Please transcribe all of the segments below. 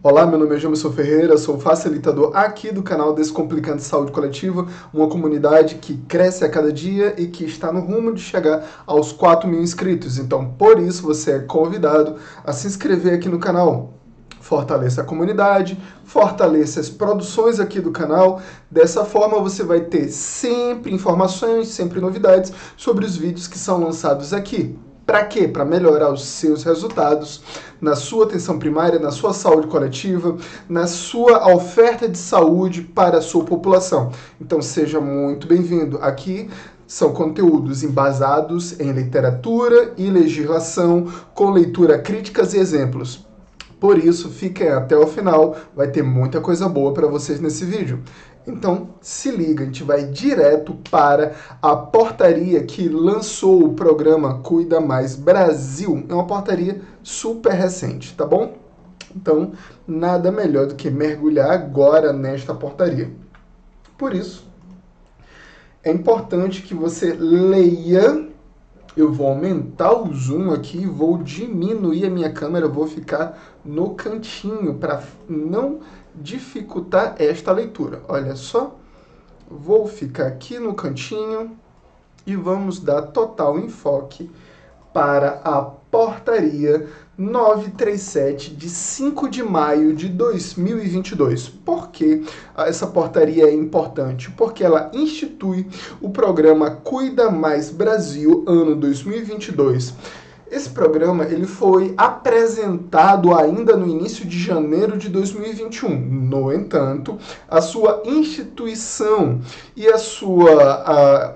Olá, meu nome é Jamerson Ferreira, sou facilitador aqui do canal Descomplicando Saúde Coletiva, uma comunidade que cresce a cada dia e que está no rumo de chegar aos 4 mil inscritos. Então, por isso, você é convidado a se inscrever aqui no canal. Fortaleça a comunidade, fortaleça as produções aqui do canal. Dessa forma, você vai ter sempre informações, sempre novidades sobre os vídeos que são lançados aqui. Para quê? Para melhorar os seus resultados na sua atenção primária, na sua saúde coletiva, na sua oferta de saúde para a sua população. Então seja muito bem-vindo. Aqui são conteúdos embasados em literatura e legislação, com leitura críticas e exemplos. Por isso, fiquem até o final, vai ter muita coisa boa para vocês nesse vídeo. Então, se liga, a gente vai direto para a portaria que lançou o programa Cuida Mais Brasil. É uma portaria super recente, tá bom? Então, nada melhor do que mergulhar agora nesta portaria. Por isso, é importante que você leia. Eu vou aumentar o zoom aqui, vou diminuir a minha câmera, vou ficar no cantinho para não dificultar esta leitura. Olha só, vou ficar aqui no cantinho e vamos dar total enfoque para a portaria 937 de 5 de maio de 2022. Por que essa portaria é importante? Porque ela institui o programa Cuida Mais Brasil ano 2022 esse programa ele foi apresentado ainda no início de janeiro de 2021. No entanto, a sua instituição e a sua a,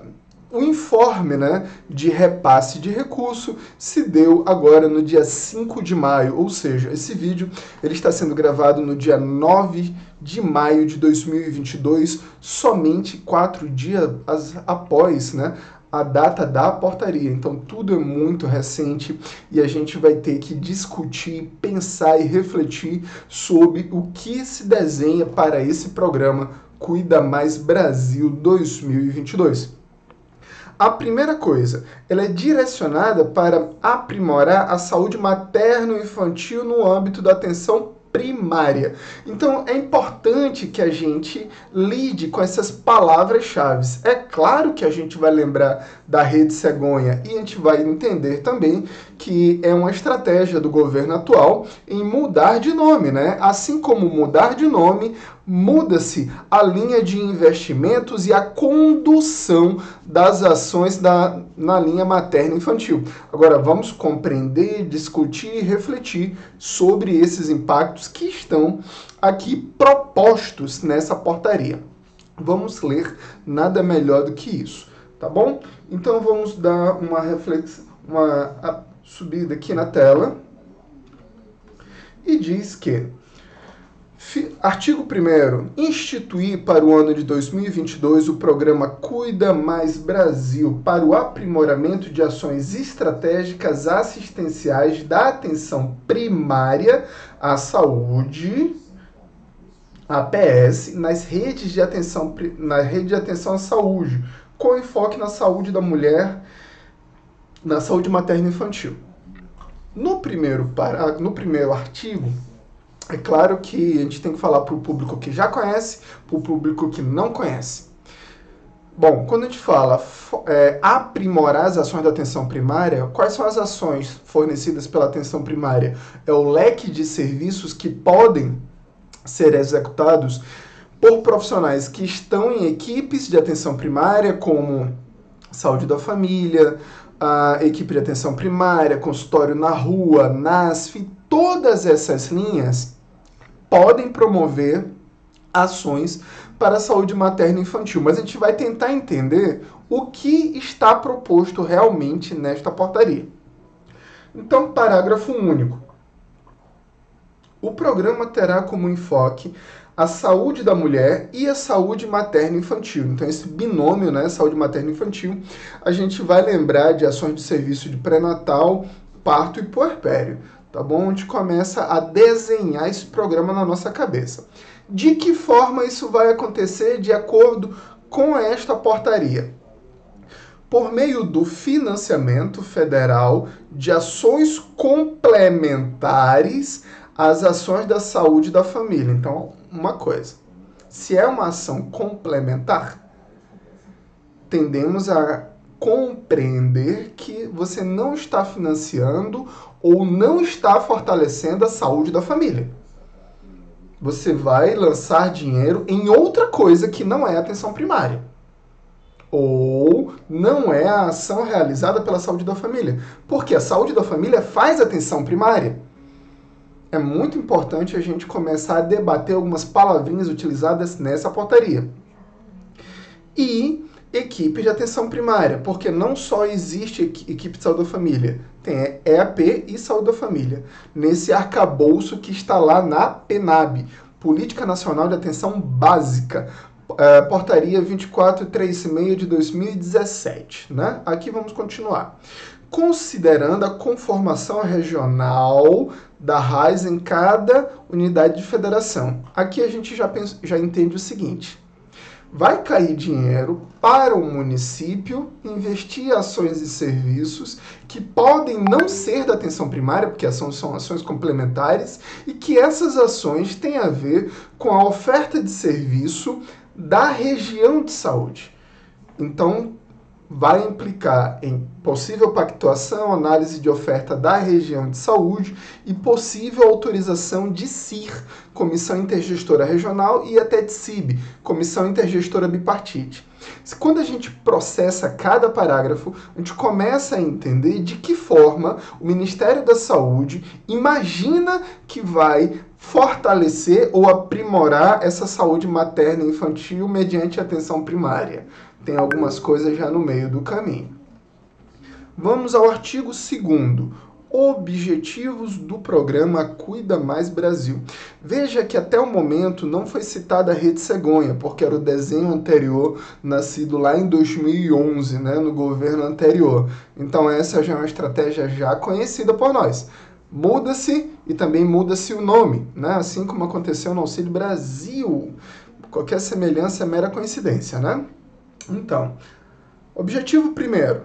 o informe né, de repasse de recurso se deu agora no dia 5 de maio, ou seja, esse vídeo ele está sendo gravado no dia 9 de maio de 2022, somente quatro dias após né, a data da portaria. Então tudo é muito recente e a gente vai ter que discutir, pensar e refletir sobre o que se desenha para esse programa Cuida Mais Brasil 2022. A primeira coisa, ela é direcionada para aprimorar a saúde materno-infantil no âmbito da atenção primária. Então é importante que a gente lide com essas palavras-chave. É claro que a gente vai lembrar da rede cegonha e a gente vai entender também que é uma estratégia do governo atual em mudar de nome, né? Assim como mudar de nome, muda-se a linha de investimentos e a condução das ações da, na linha materna infantil. Agora vamos compreender, discutir e refletir sobre esses impactos que estão aqui propostos nessa portaria. Vamos ler nada melhor do que isso, tá bom? Então vamos dar uma reflexão, uma subida aqui na tela e diz que Artigo 1 instituir para o ano de 2022 o programa Cuida Mais Brasil para o aprimoramento de ações estratégicas assistenciais da atenção primária à saúde, APS, nas redes de atenção na rede de atenção à saúde, com enfoque na saúde da mulher na saúde materna infantil. No primeiro, para, no primeiro artigo, é claro que a gente tem que falar para o público que já conhece, para o público que não conhece. Bom, quando a gente fala é, aprimorar as ações da atenção primária, quais são as ações fornecidas pela atenção primária? É o leque de serviços que podem ser executados por profissionais que estão em equipes de atenção primária, como saúde da família, a equipe de atenção primária, consultório na rua, NASF, todas essas linhas podem promover ações para a saúde materna e infantil, mas a gente vai tentar entender o que está proposto realmente nesta portaria. Então, parágrafo único. O programa terá como enfoque a saúde da mulher e a saúde materna infantil. Então, esse binômio, né, saúde materna infantil, a gente vai lembrar de ações de serviço de pré-natal, parto e puerpério, tá bom? A gente começa a desenhar esse programa na nossa cabeça. De que forma isso vai acontecer de acordo com esta portaria? Por meio do financiamento federal de ações complementares as ações da saúde da família. Então, uma coisa, se é uma ação complementar, tendemos a compreender que você não está financiando ou não está fortalecendo a saúde da família. Você vai lançar dinheiro em outra coisa que não é atenção primária. Ou não é a ação realizada pela saúde da família. Porque a saúde da família faz atenção primária é muito importante a gente começar a debater algumas palavrinhas utilizadas nessa portaria. E equipe de atenção primária, porque não só existe equipe de saúde da família, tem EAP e saúde da família, nesse arcabouço que está lá na PENAB, Política Nacional de Atenção Básica, é, portaria 2436 de 2017. Né? Aqui vamos continuar. Considerando a conformação regional da RAIS em cada unidade de federação. Aqui a gente já, pensa, já entende o seguinte: vai cair dinheiro para o município investir em ações e serviços que podem não ser da atenção primária, porque são, são ações complementares, e que essas ações têm a ver com a oferta de serviço da região de saúde. Então, vai implicar em possível pactuação, análise de oferta da região de saúde e possível autorização de CIR, Comissão Intergestora Regional, e até de CIB, Comissão Intergestora Bipartite. Quando a gente processa cada parágrafo, a gente começa a entender de que forma o Ministério da Saúde imagina que vai fortalecer ou aprimorar essa saúde materna e infantil mediante atenção primária tem algumas coisas já no meio do caminho. Vamos ao artigo 2 Objetivos do programa Cuida Mais Brasil. Veja que até o momento não foi citada a Rede Cegonha, porque era o desenho anterior, nascido lá em 2011, né, no governo anterior. Então essa já é uma estratégia já conhecida por nós. Muda-se e também muda-se o nome, né? assim como aconteceu no Auxílio Brasil. Qualquer semelhança é mera coincidência, né? Então, objetivo primeiro: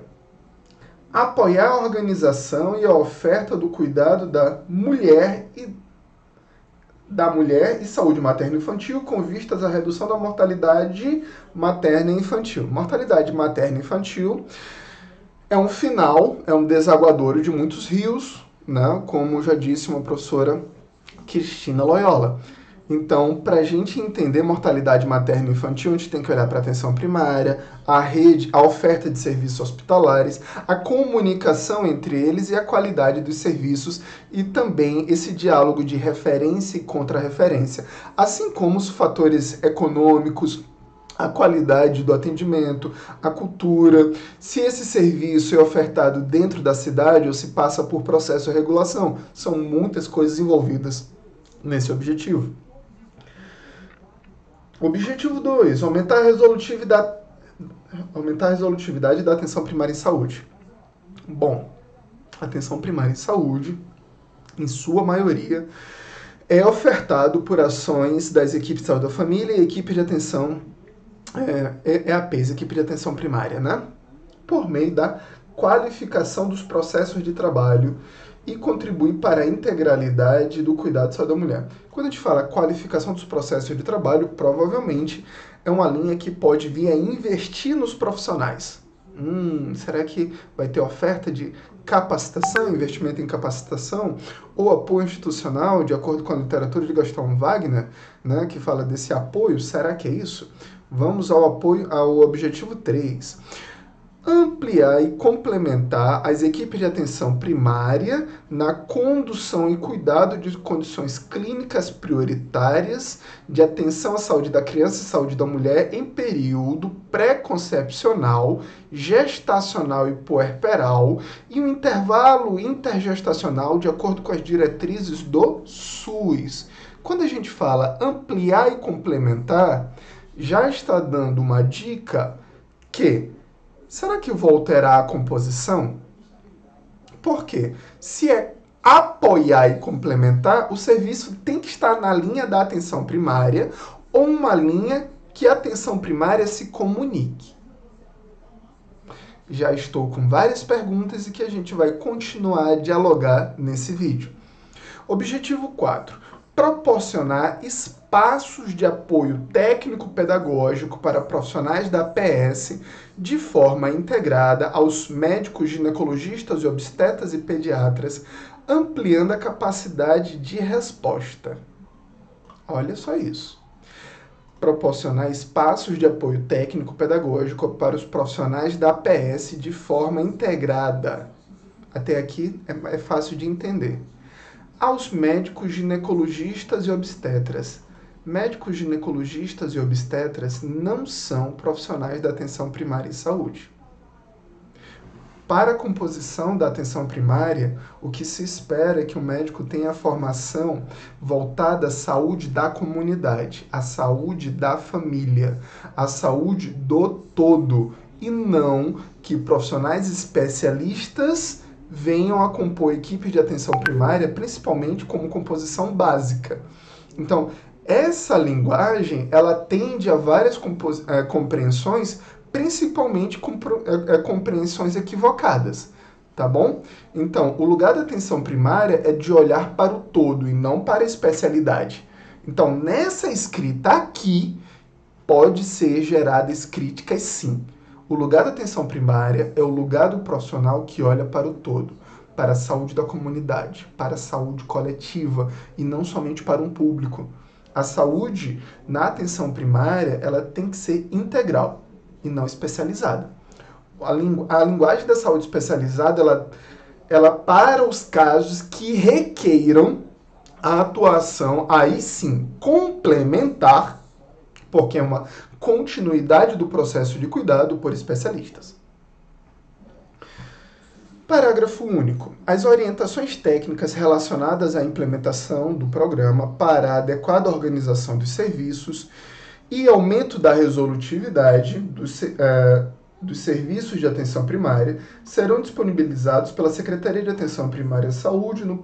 apoiar a organização e a oferta do cuidado da mulher e da mulher e saúde materna e infantil com vistas à redução da mortalidade materna e infantil. Mortalidade materna e infantil é um final, é um desaguadouro de muitos rios, né? como já disse uma professora Cristina Loyola. Então, para a gente entender mortalidade materna e infantil, a gente tem que olhar para a atenção primária, a rede, a oferta de serviços hospitalares, a comunicação entre eles e a qualidade dos serviços e também esse diálogo de referência e contra-referência, assim como os fatores econômicos, a qualidade do atendimento, a cultura, se esse serviço é ofertado dentro da cidade ou se passa por processo de regulação. São muitas coisas envolvidas nesse objetivo. Objetivo 2, aumentar a resolutividade, aumentar a resolutividade da atenção primária em saúde. Bom, atenção primária em saúde, em sua maioria, é ofertado por ações das equipes de saúde da família e equipe de atenção, é, é, é a PES, equipe de atenção primária, né? Por meio da qualificação dos processos de trabalho e contribui para a integralidade do cuidado de saúde da mulher. Quando a gente fala qualificação dos processos de trabalho, provavelmente é uma linha que pode vir a investir nos profissionais. Hum, será que vai ter oferta de capacitação, investimento em capacitação ou apoio institucional, de acordo com a literatura de Gastão Wagner, né, que fala desse apoio? Será que é isso? Vamos ao apoio ao objetivo 3 ampliar e complementar as equipes de atenção primária na condução e cuidado de condições clínicas prioritárias de atenção à saúde da criança e saúde da mulher em período pré-concepcional, gestacional e puerperal e um intervalo intergestacional de acordo com as diretrizes do SUS. Quando a gente fala ampliar e complementar, já está dando uma dica que será que vou alterar a composição? Por quê? Se é apoiar e complementar, o serviço tem que estar na linha da atenção primária ou uma linha que a atenção primária se comunique. Já estou com várias perguntas e que a gente vai continuar a dialogar nesse vídeo. Objetivo 4. Proporcionar espaços de apoio técnico-pedagógico para profissionais da APS de forma integrada aos médicos ginecologistas e obstetras e pediatras, ampliando a capacidade de resposta. Olha só isso proporcionar espaços de apoio técnico-pedagógico para os profissionais da APS de forma integrada. Até aqui é, é fácil de entender. Aos médicos ginecologistas e obstetras. Médicos ginecologistas e obstetras não são profissionais da atenção primária em saúde. Para a composição da atenção primária, o que se espera é que o médico tenha formação voltada à saúde da comunidade, à saúde da família, à saúde do todo, e não que profissionais especialistas venham a compor equipes de atenção primária, principalmente como composição básica. Então, essa linguagem ela tende a várias é, compreensões principalmente é, é, compreensões equivocadas, tá bom? Então, o lugar da atenção primária é de olhar para o todo e não para a especialidade. Então, nessa escrita aqui, pode ser geradas críticas sim. O lugar da atenção primária é o lugar do profissional que olha para o todo, para a saúde da comunidade, para a saúde coletiva e não somente para um público. A saúde na atenção primária, ela tem que ser integral e não especializada. A, lingu a linguagem da saúde especializada, ela, ela para os casos que requeiram a atuação, aí sim, complementar, porque é uma continuidade do processo de cuidado por especialistas. Parágrafo único. As orientações técnicas relacionadas à implementação do programa para a adequada organização dos serviços e aumento da resolutividade dos, é, dos serviços de atenção primária serão disponibilizados pela Secretaria de Atenção Primária à Saúde no,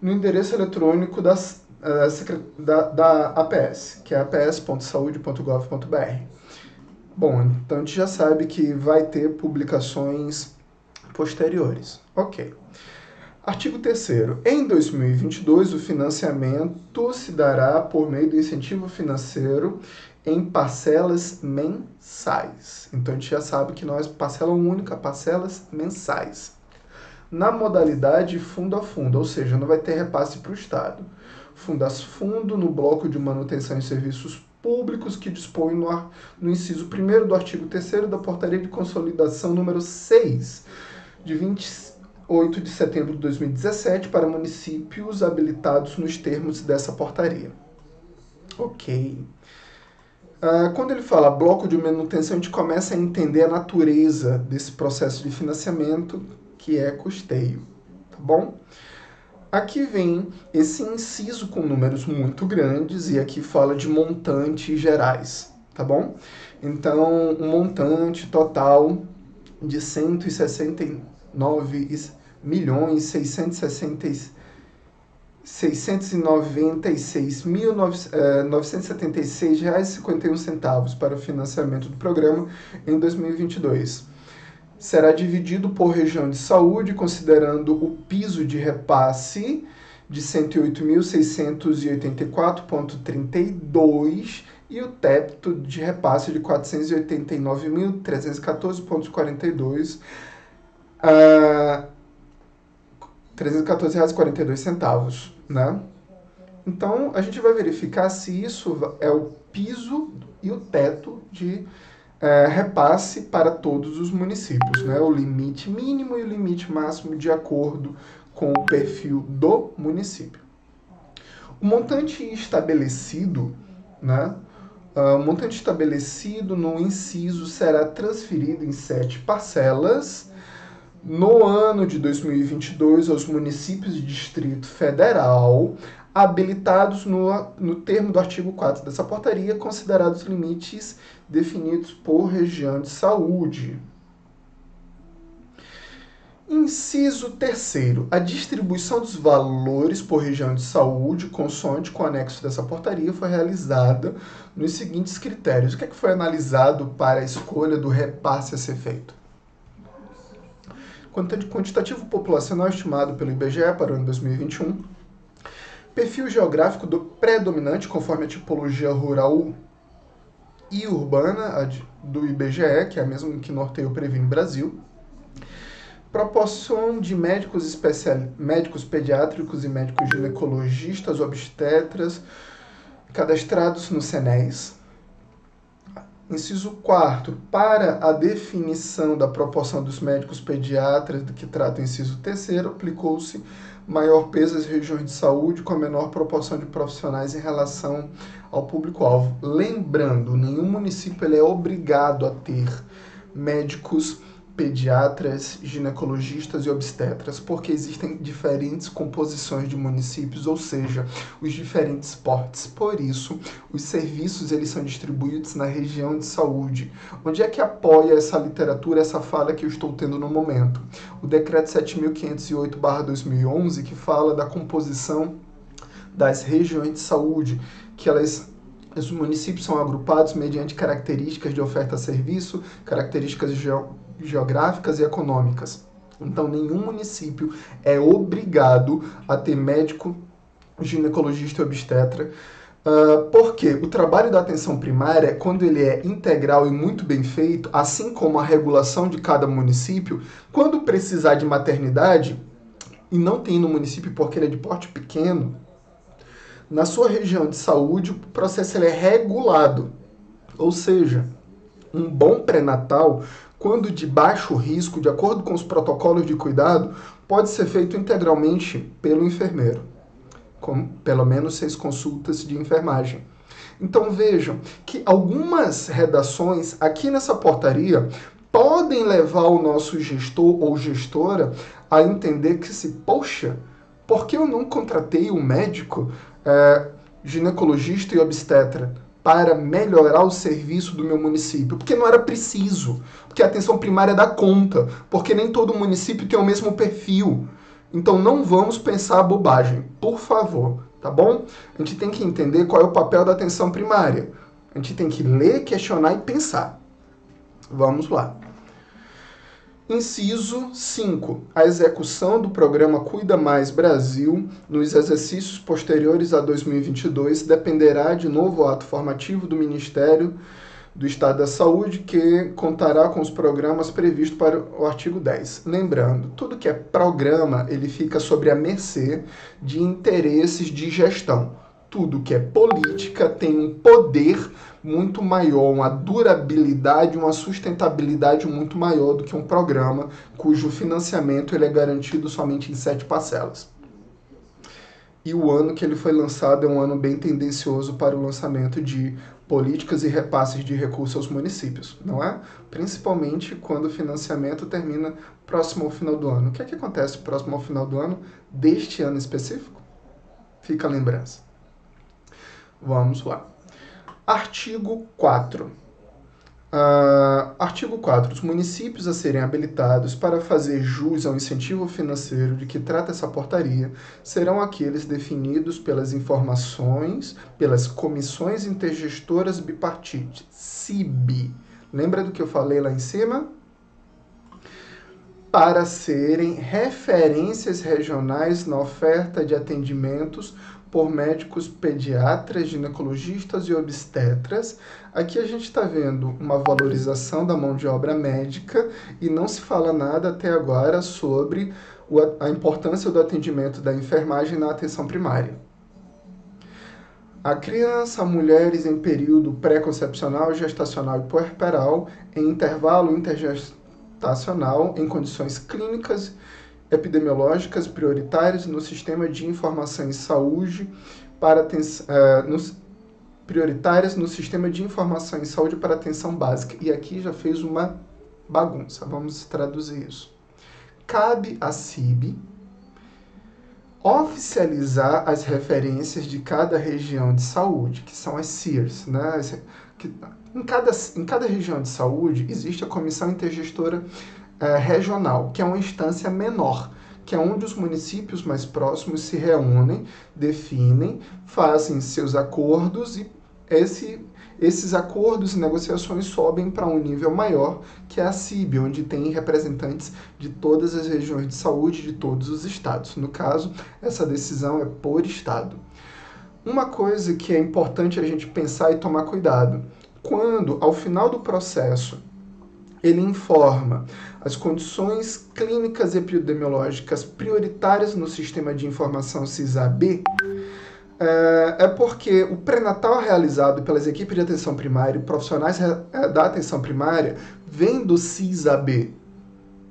no endereço eletrônico das, é, da, da APS, que é aps.saude.gov.br. Bom, então a gente já sabe que vai ter publicações posteriores. Ok. Artigo 3 Em 2022, o financiamento se dará por meio do incentivo financeiro em parcelas mensais. Então a gente já sabe que nós parcela única, parcelas mensais. Na modalidade fundo a fundo, ou seja, não vai ter repasse para o Estado. Fundas fundo no bloco de manutenção e serviços públicos que dispõe no, no inciso 1 do artigo 3 da Portaria de Consolidação número 6, de 20 8 de setembro de 2017 para municípios habilitados nos termos dessa portaria. Ok. Uh, quando ele fala bloco de manutenção, a gente começa a entender a natureza desse processo de financiamento, que é custeio. Tá bom? Aqui vem esse inciso com números muito grandes e aqui fala de montantes gerais, tá bom? Então, um montante total de 169 milhões seiscentos mil novecentos reais e cinquenta e um centavos para o financiamento do programa em 2022. Será dividido por região de saúde, considerando o piso de repasse de 108.684,32 e o teto de repasse de 489.314,42. Uh, 314,42 né? Então, a gente vai verificar se isso é o piso e o teto de é, repasse para todos os municípios, né? O limite mínimo e o limite máximo de acordo com o perfil do município. O montante estabelecido, né? Uh, o montante estabelecido no inciso será transferido em sete parcelas no ano de 2022 aos municípios de Distrito Federal habilitados no, no termo do artigo 4 dessa portaria, considerados limites definidos por região de saúde. Inciso 3. A distribuição dos valores por região de saúde, consoante com o anexo dessa portaria, foi realizada nos seguintes critérios. O que, é que foi analisado para a escolha do repasse a ser feito? quantitativo populacional estimado pelo IBGE para o ano 2021, Perfil geográfico do predominante, conforme a tipologia rural e urbana do IBGE, que é a mesma que norteia o Previne Brasil. Proporção de médicos especial, médicos pediátricos e médicos ginecologistas, obstetras, cadastrados no SENES. Inciso 4. Para a definição da proporção dos médicos pediatras que trata o inciso 3, aplicou-se maior peso às regiões de saúde com a menor proporção de profissionais em relação ao público-alvo. Lembrando, nenhum município ele é obrigado a ter médicos pediatras, ginecologistas e obstetras, porque existem diferentes composições de municípios, ou seja, os diferentes portes. Por isso, os serviços eles são distribuídos na região de saúde. Onde é que apoia essa literatura, essa fala que eu estou tendo no momento? O decreto 7508/2011, que fala da composição das regiões de saúde, que elas os municípios são agrupados mediante características de oferta a serviço, características geográficas e econômicas. Então, nenhum município é obrigado a ter médico, ginecologista e obstetra, Uh, porque o trabalho da atenção primária, quando ele é integral e muito bem feito, assim como a regulação de cada município, quando precisar de maternidade, e não tem no município porque ele é de porte pequeno, na sua região de saúde o processo ele é regulado. Ou seja, um bom pré-natal quando de baixo risco, de acordo com os protocolos de cuidado, pode ser feito integralmente pelo enfermeiro, com pelo menos seis consultas de enfermagem. Então vejam que algumas redações aqui nessa portaria podem levar o nosso gestor ou gestora a entender que se, poxa, por que eu não contratei um médico, é, ginecologista e obstetra? Para melhorar o serviço do meu município, porque não era preciso, porque a atenção primária dá conta, porque nem todo município tem o mesmo perfil. Então não vamos pensar bobagem, por favor, tá bom? A gente tem que entender qual é o papel da atenção primária. A gente tem que ler, questionar e pensar. Vamos lá. Inciso 5. A execução do programa Cuida Mais Brasil nos exercícios posteriores a 2022 dependerá de novo ato formativo do Ministério do Estado da Saúde, que contará com os programas previstos para o artigo 10. Lembrando, tudo que é programa, ele fica sobre a mercê de interesses de gestão tudo que é política tem um poder muito maior, uma durabilidade, uma sustentabilidade muito maior do que um programa cujo financiamento ele é garantido somente em sete parcelas. E o ano que ele foi lançado é um ano bem tendencioso para o lançamento de políticas e repasses de recursos aos municípios, não é? Principalmente quando o financiamento termina próximo ao final do ano. O que é que acontece próximo ao final do ano deste ano específico? Fica a lembrança. Vamos lá. Artigo 4. Uh, ah, artigo 4. Os municípios a serem habilitados para fazer jus ao incentivo financeiro de que trata essa portaria serão aqueles definidos pelas informações, pelas comissões intergestoras bipartite, CIB. Lembra do que eu falei lá em cima? Para serem referências regionais na oferta de atendimentos por médicos pediatras, ginecologistas e obstetras. Aqui a gente está vendo uma valorização da mão de obra médica e não se fala nada até agora sobre a importância do atendimento da enfermagem na atenção primária. A criança, mulheres em período pré-concepcional, gestacional e puerperal, em intervalo intergestacional, em condições clínicas epidemiológicas prioritárias no sistema de informação em saúde para uh, nos, prioritárias no sistema de informação em saúde para atenção básica. E aqui já fez uma bagunça. Vamos traduzir isso. Cabe à CIB oficializar as referências de cada região de saúde, que são as CIRS, né? Que, em, cada, em cada região de saúde existe a Comissão Intergestora é, regional, que é uma instância menor, que é onde os municípios mais próximos se reúnem, definem, fazem seus acordos e esse, esses acordos e negociações sobem para um nível maior, que é a CIB, onde tem representantes de todas as regiões de saúde de todos os estados. No caso, essa decisão é por estado. Uma coisa que é importante a gente pensar e tomar cuidado, quando ao final do processo ele informa as condições clínicas epidemiológicas prioritárias no sistema de informação CISAB, é, é porque o pré-natal realizado pelas equipes de atenção primária e profissionais é, da atenção primária vem do CISAB.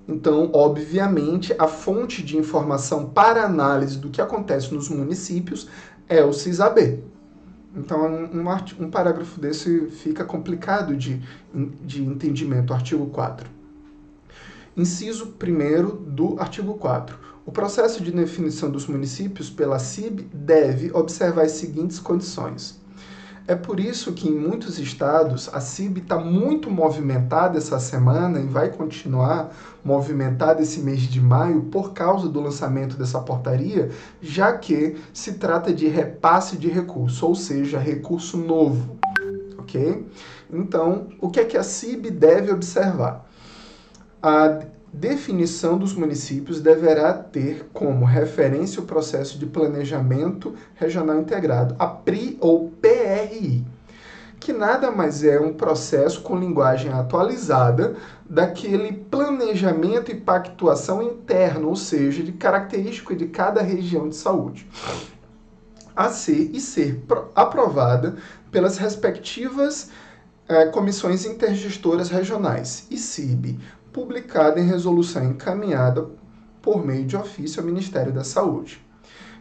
Então, obviamente, a fonte de informação para análise do que acontece nos municípios é o CISAB. Então, um, um, parágrafo desse fica complicado de, de entendimento, artigo 4. Inciso 1 do artigo 4. O processo de definição dos municípios pela CIB deve observar as seguintes condições. É por isso que em muitos estados a CIB está muito movimentada essa semana e vai continuar movimentada esse mês de maio por causa do lançamento dessa portaria, já que se trata de repasse de recurso, ou seja, recurso novo. Ok? Então, o que é que a CIB deve observar? A definição dos municípios deverá ter como referência o processo de planejamento regional integrado, a PRI ou PRI, que nada mais é um processo com linguagem atualizada daquele planejamento e pactuação interno, ou seja, de característico de cada região de saúde, a ser e ser aprovada pelas respectivas eh, comissões intergestoras regionais, ICIB, publicada em resolução encaminhada por meio de ofício ao Ministério da Saúde.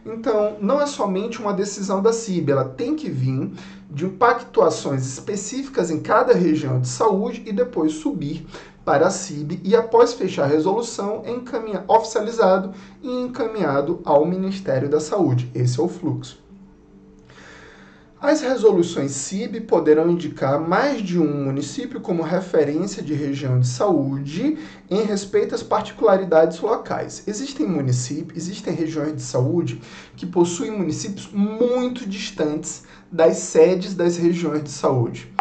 Então, não é somente uma decisão da CIB, ela tem que vir de pactuações específicas em cada região de saúde e depois subir para a CIB e após fechar a resolução, encaminhar, oficializado e encaminhado ao Ministério da Saúde. Esse é o fluxo. As resoluções CIB poderão indicar mais de um município como referência de região de saúde em respeito às particularidades locais. Existem municípios, existem regiões de saúde que possuem municípios muito distantes das sedes das regiões de saúde.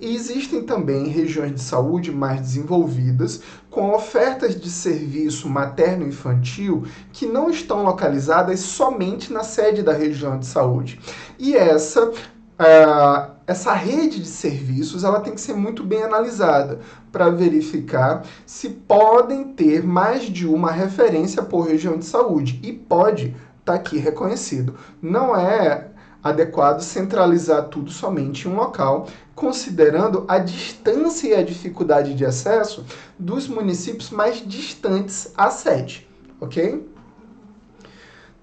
Existem também regiões de saúde mais desenvolvidas, com ofertas de serviço materno-infantil que não estão localizadas somente na sede da região de saúde. E essa, uh, essa rede de serviços ela tem que ser muito bem analisada para verificar se podem ter mais de uma referência por região de saúde. E pode estar tá aqui reconhecido. Não é adequado centralizar tudo somente em um local, considerando a distância e a dificuldade de acesso dos municípios mais distantes à sede, ok?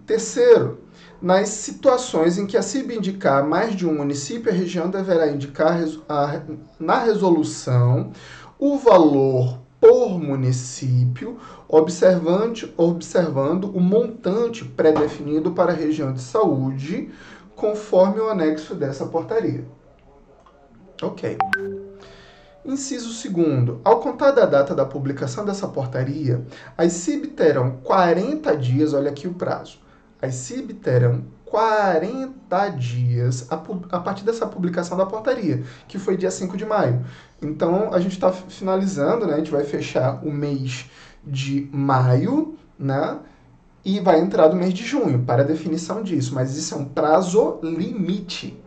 Terceiro, nas situações em que a CIB indicar mais de um município, a região deverá indicar a, na resolução o valor por município, observando, observando o montante pré-definido para a região de saúde, conforme o anexo dessa portaria. Ok. Inciso 2. Ao contar da data da publicação dessa portaria, as CIB terão 40 dias, olha aqui o prazo. As CIB terão 40 dias a, a, partir dessa publicação da portaria, que foi dia 5 de maio. Então, a gente está finalizando, né? A gente vai fechar o mês de maio, né? e vai entrar do mês de junho para a definição disso, mas isso é um prazo limite.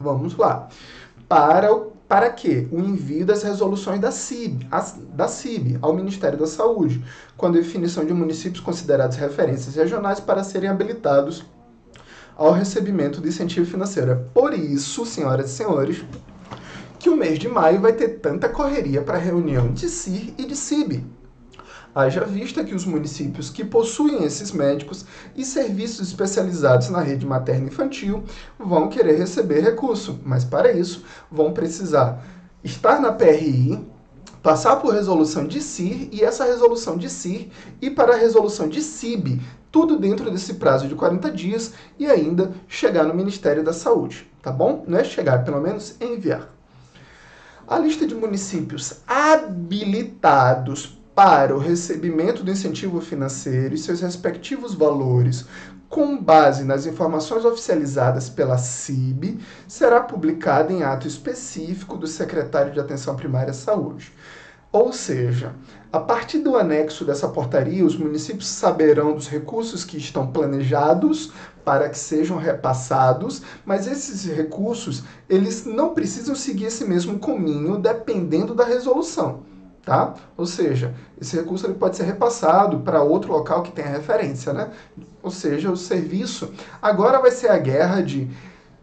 Vamos lá. Para, para quê? O envio das resoluções da CIB, da CIB ao Ministério da Saúde, com a definição de municípios considerados referências regionais para serem habilitados ao recebimento do incentivo financeiro. É por isso, senhoras e senhores, que o mês de maio vai ter tanta correria para reunião de CIR e de CIB. Haja vista que os municípios que possuem esses médicos e serviços especializados na rede materna infantil vão querer receber recurso, mas para isso vão precisar estar na PRI, passar por resolução de CIR e essa resolução de CIR e para a resolução de CIB, tudo dentro desse prazo de 40 dias e ainda chegar no Ministério da Saúde, tá bom? Não é chegar, pelo menos enviar. A lista de municípios habilitados para o recebimento do incentivo financeiro e seus respectivos valores, com base nas informações oficializadas pela CIB, será publicada em ato específico do secretário de Atenção Primária à Saúde. Ou seja, a partir do anexo dessa portaria, os municípios saberão dos recursos que estão planejados para que sejam repassados, mas esses recursos, eles não precisam seguir esse mesmo caminho dependendo da resolução tá? Ou seja, esse recurso ele pode ser repassado para outro local que tenha referência, né? Ou seja, o serviço agora vai ser a guerra de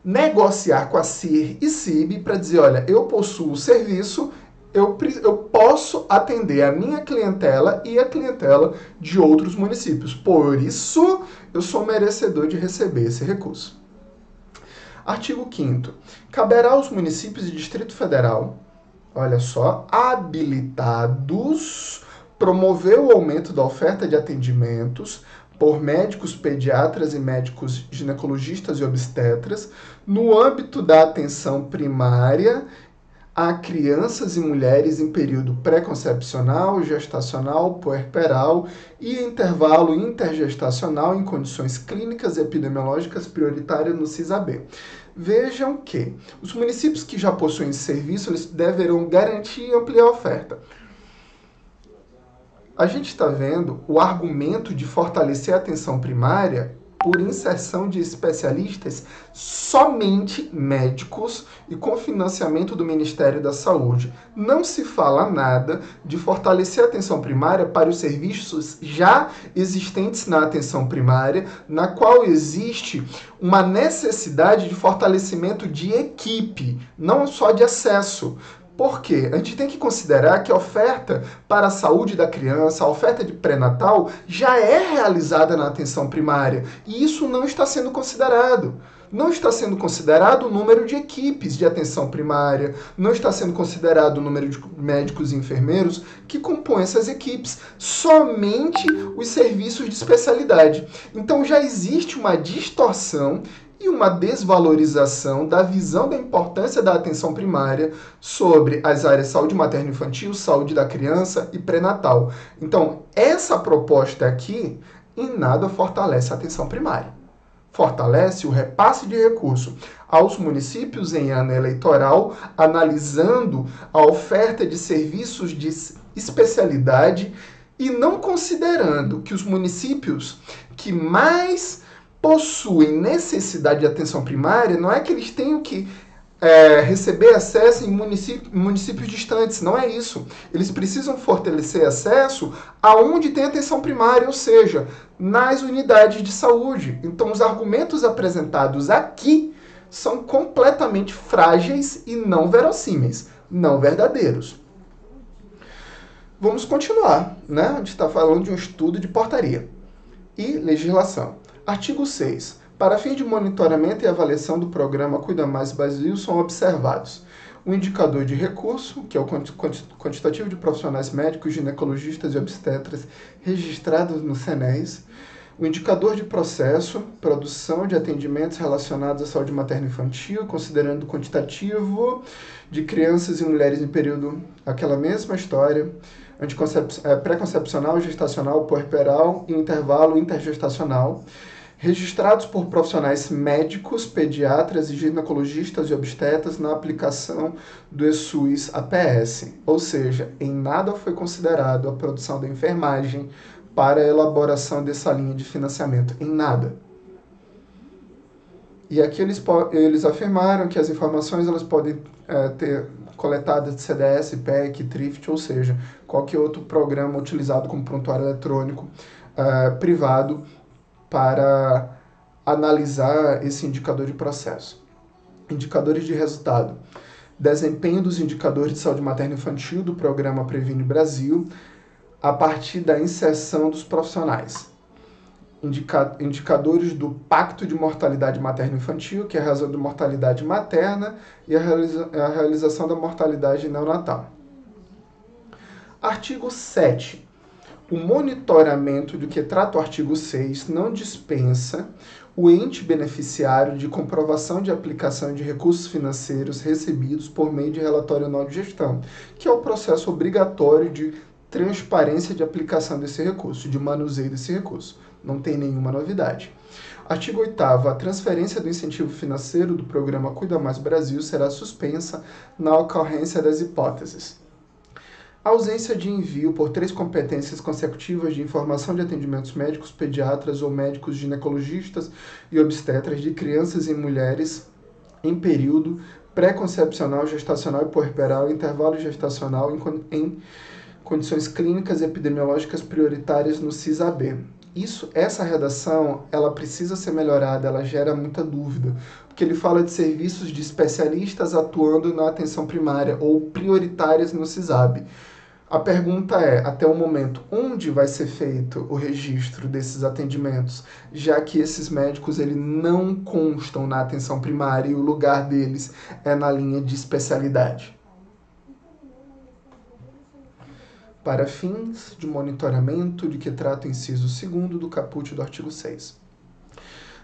negociar com a CIR e CIB para dizer, olha, eu possuo o serviço, eu, eu posso atender a minha clientela e a clientela de outros municípios. Por isso, eu sou merecedor de receber esse recurso. Artigo 5 Caberá aos municípios e Distrito Federal olha só, habilitados promover o aumento da oferta de atendimentos por médicos pediatras e médicos ginecologistas e obstetras no âmbito da atenção primária a crianças e mulheres em período pré-concepcional, gestacional, puerperal e intervalo intergestacional em condições clínicas e epidemiológicas prioritárias no CISAB. Vejam que os municípios que já possuem esse serviço eles deverão garantir e ampliar a oferta. A gente está vendo o argumento de fortalecer a atenção primária por inserção de especialistas somente médicos e com financiamento do Ministério da Saúde. Não se fala nada de fortalecer a atenção primária para os serviços já existentes na atenção primária, na qual existe uma necessidade de fortalecimento de equipe, não só de acesso. Por quê? A gente tem que considerar que a oferta para a saúde da criança, a oferta de pré-natal, já é realizada na atenção primária. E isso não está sendo considerado. Não está sendo considerado o número de equipes de atenção primária, não está sendo considerado o número de médicos e enfermeiros que compõem essas equipes, somente os serviços de especialidade. Então já existe uma distorção e uma desvalorização da visão da importância da atenção primária sobre as áreas saúde materno-infantil, saúde da criança e pré-natal. Então, essa proposta aqui em nada fortalece a atenção primária. Fortalece o repasse de recurso aos municípios em ano eleitoral, analisando a oferta de serviços de especialidade e não considerando que os municípios que mais possuem necessidade de atenção primária, não é que eles tenham que é, receber acesso em municípios, distantes, não é isso. Eles precisam fortalecer acesso aonde tem atenção primária, ou seja, nas unidades de saúde. Então, os argumentos apresentados aqui são completamente frágeis e não verossímeis, não verdadeiros. Vamos continuar, né? A gente está falando de um estudo de portaria e legislação. Artigo 6. Para fim de monitoramento e avaliação do programa Cuida Mais Brasil são observados o indicador de recurso, que é o quantitativo de profissionais médicos, ginecologistas e obstetras registrados no CENES, o indicador de processo, produção de atendimentos relacionados à saúde materna infantil, considerando o quantitativo de crianças e mulheres em período, aquela mesma história, é, pré-concepcional, gestacional, puerperal e intervalo intergestacional, registrados por profissionais médicos, pediatras e ginecologistas e obstetras na aplicação do ESUS APS, ou seja, em nada foi considerado a produção da enfermagem para a elaboração dessa linha de financiamento, em nada. E aqui eles, eles afirmaram que as informações elas podem é, ter coletadas de CDS, PEC, TRIFT, ou seja, qualquer outro programa utilizado como prontuário eletrônico é, privado para analisar esse indicador de processo. Indicadores de resultado. Desempenho dos indicadores de saúde materna infantil do programa Previne Brasil a partir da inserção dos profissionais. Indica indicadores do Pacto de Mortalidade Materna Infantil, que é a razão de mortalidade materna e a, realiza a realização da mortalidade neonatal. Artigo 7 o monitoramento do que trata o artigo 6 não dispensa o ente beneficiário de comprovação de aplicação de recursos financeiros recebidos por meio de relatório anual de gestão, que é o processo obrigatório de transparência de aplicação desse recurso, de manuseio desse recurso. Não tem nenhuma novidade. Artigo 8 A transferência do incentivo financeiro do programa Cuida Mais Brasil será suspensa na ocorrência das hipóteses. A ausência de envio por três competências consecutivas de informação de atendimentos médicos, pediatras ou médicos ginecologistas e obstetras de crianças e mulheres em período pré-concepcional, gestacional e puerperal, intervalo gestacional em, em condições clínicas e epidemiológicas prioritárias no CISAB. Isso, essa redação, ela precisa ser melhorada, ela gera muita dúvida, porque ele fala de serviços de especialistas atuando na atenção primária ou prioritárias no CISAB. A pergunta é, até o momento, onde vai ser feito o registro desses atendimentos, já que esses médicos ele não constam na atenção primária e o lugar deles é na linha de especialidade. para fins de monitoramento de que trata o inciso 2 do caput do artigo 6.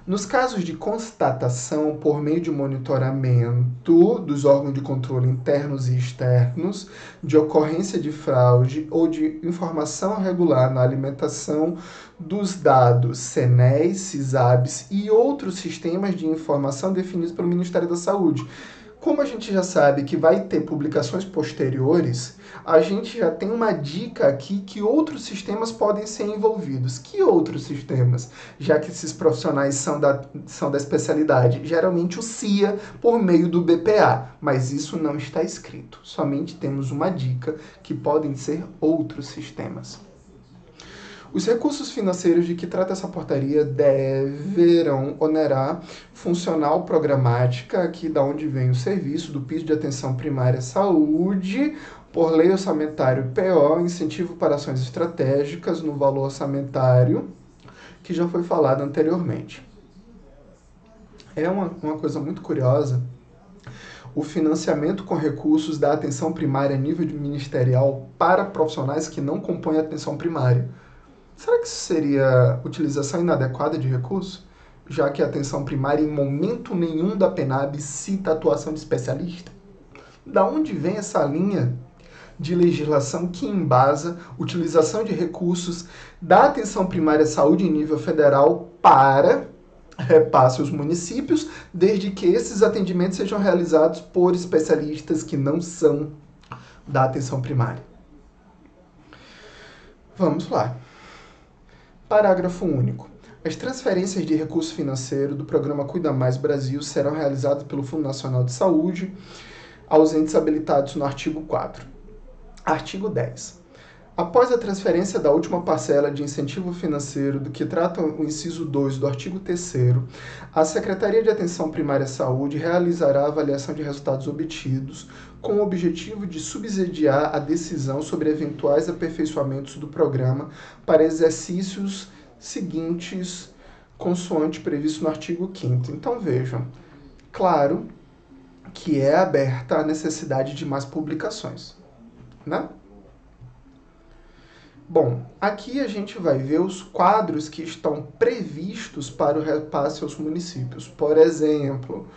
Nos casos de constatação por meio de monitoramento dos órgãos de controle internos e externos, de ocorrência de fraude ou de informação regular na alimentação dos dados CENES, CISABs e outros sistemas de informação definidos pelo Ministério da Saúde, como a gente já sabe que vai ter publicações posteriores, a gente já tem uma dica aqui que outros sistemas podem ser envolvidos. Que outros sistemas? Já que esses profissionais são da, são da especialidade. Geralmente o CIA por meio do BPA, mas isso não está escrito. Somente temos uma dica que podem ser outros sistemas. Os recursos financeiros de que trata essa portaria deverão onerar funcional programática, aqui da onde vem o serviço do piso de atenção primária saúde, por lei orçamentário PO, incentivo para ações estratégicas no valor orçamentário, que já foi falado anteriormente. É uma, uma coisa muito curiosa o financiamento com recursos da atenção primária a nível ministerial para profissionais que não compõem a atenção primária. Será que isso seria utilização inadequada de recurso? Já que a atenção primária, em momento nenhum da PENAB, cita atuação de especialista? Da onde vem essa linha de legislação que embasa utilização de recursos da atenção primária à saúde em nível federal para repasse aos municípios, desde que esses atendimentos sejam realizados por especialistas que não são da atenção primária? Vamos lá. Parágrafo único. As transferências de recurso financeiro do programa Cuida Mais Brasil serão realizadas pelo Fundo Nacional de Saúde aos entes habilitados no artigo 4. Artigo 10. Após a transferência da última parcela de incentivo financeiro do que trata o inciso 2 do artigo 3 a Secretaria de Atenção Primária à Saúde realizará a avaliação de resultados obtidos com o objetivo de subsidiar a decisão sobre eventuais aperfeiçoamentos do programa para exercícios seguintes, consoante previsto no artigo 5 Então vejam, claro que é aberta a necessidade de mais publicações, né? Bom, aqui a gente vai ver os quadros que estão previstos para o repasse aos municípios. Por exemplo,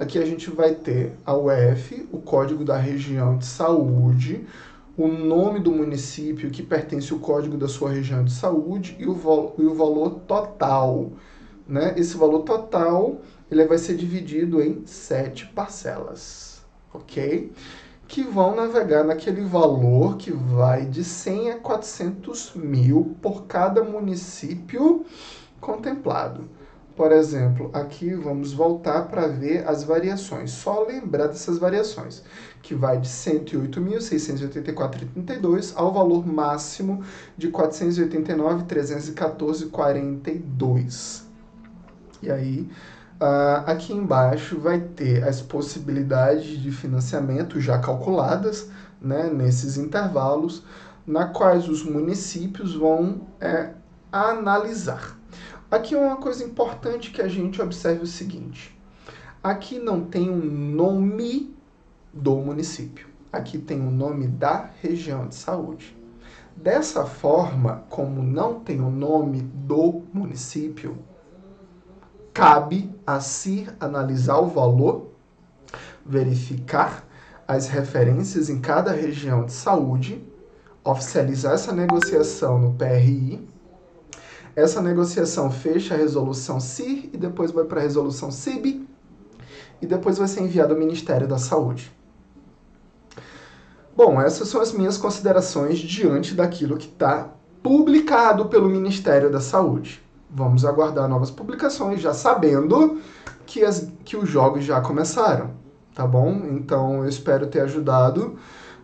aqui a gente vai ter a UF, o código da região de saúde, o nome do município que pertence ao código da sua região de saúde e o, e o valor total. Né? Esse valor total ele vai ser dividido em sete parcelas, ok? Que vão navegar naquele valor que vai de 100 a 400 mil por cada município contemplado. Por exemplo, aqui vamos voltar para ver as variações. Só lembrar dessas variações, que vai de 108.684,32 ao valor máximo de 489.314,42. E aí, Uh, aqui embaixo vai ter as possibilidades de financiamento já calculadas né, nesses intervalos, na quais os municípios vão é, analisar. Aqui é uma coisa importante que a gente observe o seguinte: aqui não tem o um nome do município, aqui tem o um nome da região de saúde. Dessa forma, como não tem o nome do município, cabe a si analisar o valor, verificar as referências em cada região de saúde, oficializar essa negociação no PRI. Essa negociação fecha a resolução CIR e depois vai para a resolução CIB e depois vai ser enviado ao Ministério da Saúde. Bom, essas são as minhas considerações diante daquilo que está publicado pelo Ministério da Saúde. Vamos aguardar novas publicações, já sabendo que, as, que os jogos já começaram, tá bom? Então eu espero ter ajudado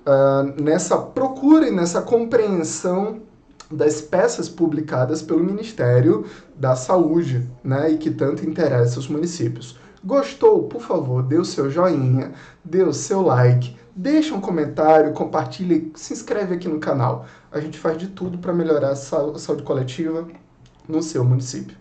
uh, nessa procura e nessa compreensão das peças publicadas pelo Ministério da Saúde, né, e que tanto interessa os municípios. Gostou? Por favor, dê o seu joinha, dê o seu like, deixa um comentário, compartilhe, se inscreve aqui no canal. A gente faz de tudo para melhorar a saúde coletiva no seu município.